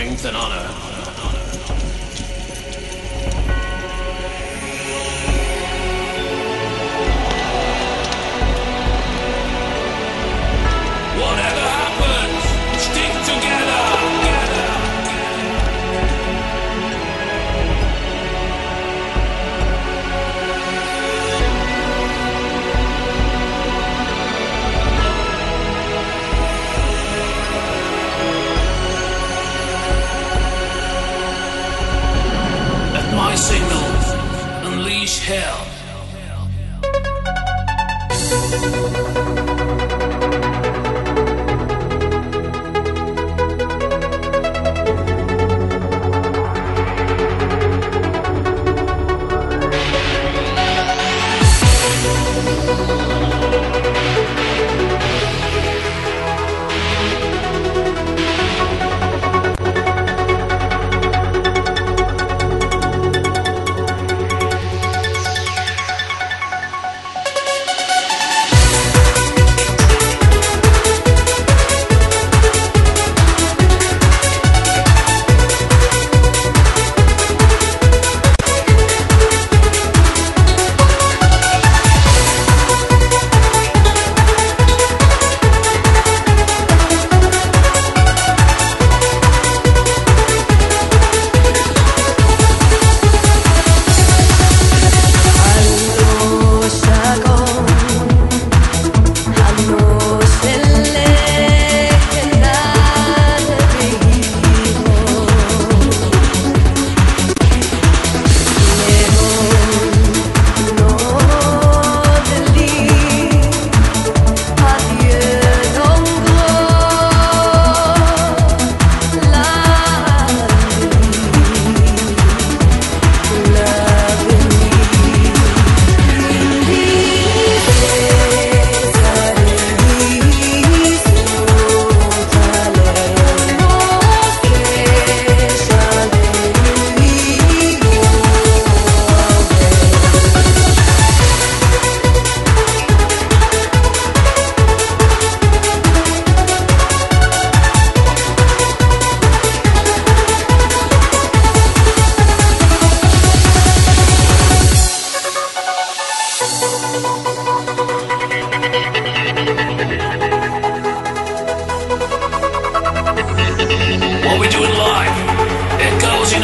strength and honor. Unleash hell.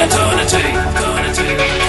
gonna take, gonna take.